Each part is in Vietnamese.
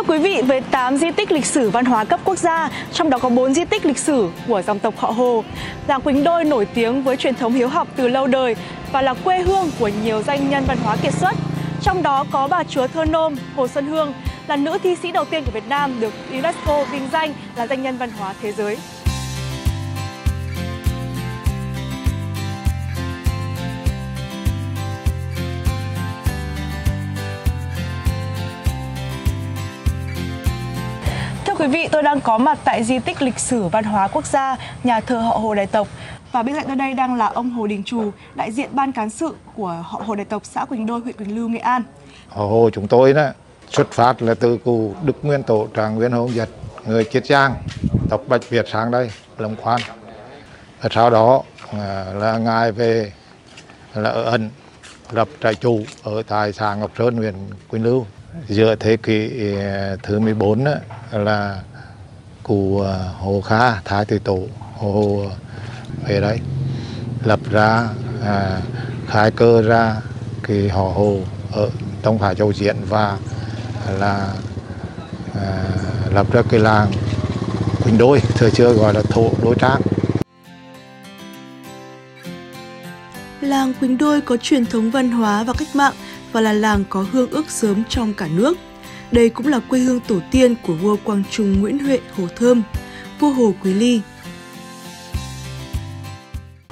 Thưa quý vị, với 8 di tích lịch sử văn hóa cấp quốc gia, trong đó có 4 di tích lịch sử của dòng tộc họ Hồ, làng Quỳnh Đôi nổi tiếng với truyền thống hiếu học từ lâu đời và là quê hương của nhiều danh nhân văn hóa kiệt xuất. Trong đó có bà chúa Thơ Nôm, Hồ Xuân Hương, là nữ thi sĩ đầu tiên của Việt Nam được UNESCO vinh danh là danh nhân văn hóa thế giới. Quý vị, tôi đang có mặt tại di tích lịch sử văn hóa quốc gia nhà thờ họ Hồ Đại Tộc. Và bên cạnh tôi đây đang là ông Hồ Đình Trù, đại diện ban cán sự của họ Hồ Đại Tộc, xã Quỳnh Đôi, huyện Quỳnh Lưu, Nghệ An. Họ Hồ chúng tôi đó xuất phát là từ cụ Đức Nguyên Tổ Tràng Nguyên Hồng Nhật, người Chiết Giang, tộc Bạch Việt sang đây, Lâm Khoan. Và sau đó à, là ngài về là ở ẩn lập trại chủ ở tại xã Ngọc Sơn, huyện Quỳnh Lưu. Giữa thế kỷ ờ, thứ 14 đó, là cụ ờ, Hồ Kha, Thái Thủy Tổ, Hồ ờ, về đấy lập ra à, khai cơ ra cái họ Hồ ở trong Hải Châu Diện và là à, lập ra cái làng Quỳnh Đôi, thời xưa gọi là thổ đối trác. Làng Quỳnh Đôi có truyền thống văn hóa và cách mạng và là làng có hương ước sớm trong cả nước. Đây cũng là quê hương tổ tiên của vua Quang Trung Nguyễn Huệ Hồ Thơm, vua Hồ Quý Ly.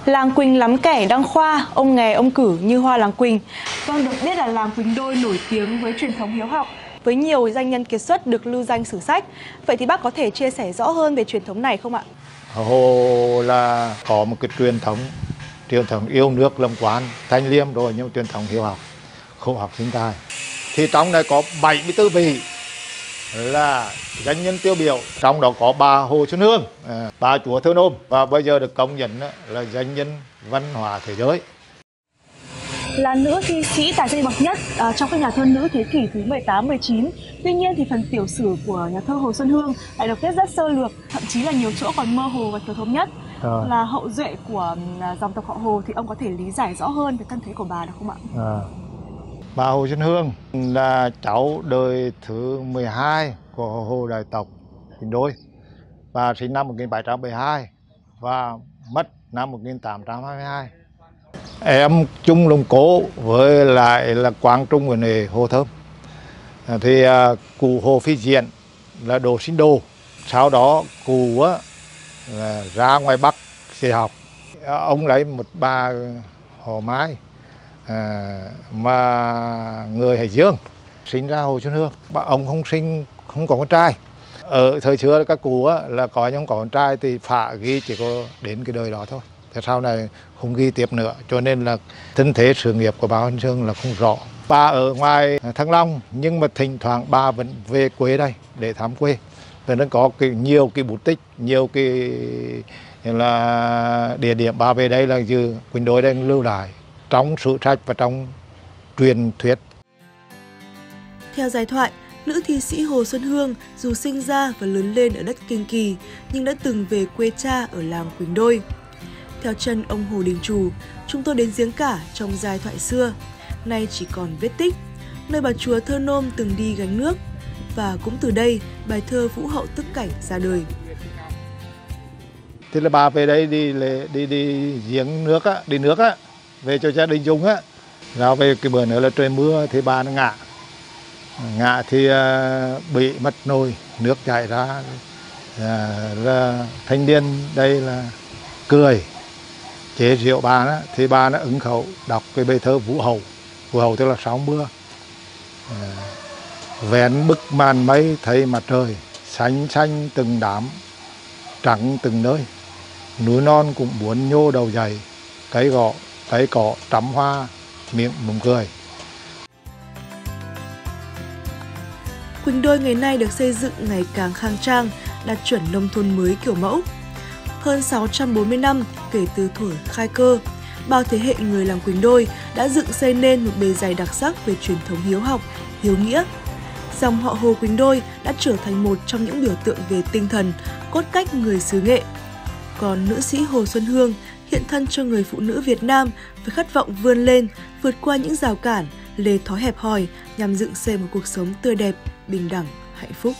Làng Quỳnh lắm kẻ đăng khoa, ông nghè ông cử như hoa làng Quỳnh. Vâng, được biết là làng Quỳnh Đôi nổi tiếng với truyền thống hiếu học, với nhiều danh nhân kiệt xuất được lưu danh sử sách. Vậy thì bác có thể chia sẻ rõ hơn về truyền thống này không ạ? Hồ là có một cái truyền thống truyền thống yêu nước lâm quán thanh liêm rồi nhưng truyền thống hiếu học khổ học sinh tài thì trong này có 74 vị là danh nhân tiêu biểu trong đó có bà Hồ Xuân Hương à, bà chúa Thơ Nôm và bây giờ được công nhận là danh nhân văn hóa thế giới là nữ thi sĩ tài danh bậc nhất uh, trong các nhà thơ nữ thế kỷ thứ 18 19. Tuy nhiên thì phần tiểu sử của nhà thơ Hồ Xuân Hương lại được viết rất sơ lược, thậm chí là nhiều chỗ còn mơ hồ và thiếu thống nhất. À. Là hậu duệ của dòng tộc họ Hồ thì ông có thể lý giải rõ hơn về thân thế của bà được không ạ? À. Bà Hồ Xuân Hương là cháu đời thứ 12 của Hồ Đại Tộc Bình Đôi. Bà sinh năm 1772 và mất năm 1822 em chung lồng cố với lại là quang trung của nghề hồ thơm. À, thì à, cụ hồ phi diện là đồ sinh đồ. Sau đó cụ á, là ra ngoài bắc dạy học. À, ông lấy một bà hồ mái à, mà người hải dương sinh ra hồ xuân hương bà ông không sinh không có con trai. Ở thời xưa các cụ á, là có những có con trai thì phạ ghi chỉ có đến cái đời đó thôi. Thế sau này không ghi tiếp nữa cho nên là thân thế sự nghiệp của bà Huân Sương là không rõ. Bà ở ngoài Thăng Long nhưng mà thỉnh thoảng bà vẫn về quê đây để thăm quê. Và nó có cái, nhiều cái bút tích nhiều cái là địa điểm bà về đây là như Quỳnh Đôi đang lưu lại trong sử sách và trong truyền thuyết theo giải thoại nữ thi sĩ Hồ Xuân Hương dù sinh ra và lớn lên ở đất Kinh Kỳ nhưng đã từng về quê cha ở làng Quỳnh Đôi. Theo chân ông Hồ Đình Trù, chúng tôi đến giếng cả trong giai thoại xưa, nay chỉ còn vết tích, nơi bà chúa Thơ Nôm từng đi gánh nước, và cũng từ đây bài thơ Vũ hậu tức cảnh ra đời. Thế là bà về đây đi đi đi giếng nước á, đi nước á, về cho gia đình dùng á. Rồi về cái bữa nữa là trời mưa thì bà nó ngã. Ngã thì à, bị mất nồi, nước chảy ra. Uh, thanh niên đây là cười chế rượu bà đó, thì bà nó ứng khẩu đọc cái bài thơ Vũ Hậu Vũ Hậu tức là sóng mưa à, vén bức màn mây thấy mặt trời xanh xanh từng đám trắng từng nơi núi non cũng muốn nhô đầu dày cái gọ thấy có trắm hoa miệng mỉm cười Quỳnh Đôi ngày nay được xây dựng ngày càng khang trang, đạt chuẩn nông thôn mới kiểu mẫu hơn 640 năm kể từ thuở khai cơ, bao thế hệ người làng Quỳnh Đôi đã dựng xây nên một bề dày đặc sắc về truyền thống hiếu học, hiếu nghĩa. Dòng họ Hồ Quỳnh Đôi đã trở thành một trong những biểu tượng về tinh thần, cốt cách người xứ nghệ. Còn nữ sĩ Hồ Xuân Hương hiện thân cho người phụ nữ Việt Nam với khát vọng vươn lên, vượt qua những rào cản, lề thói hẹp hòi nhằm dựng xây một cuộc sống tươi đẹp, bình đẳng, hạnh phúc.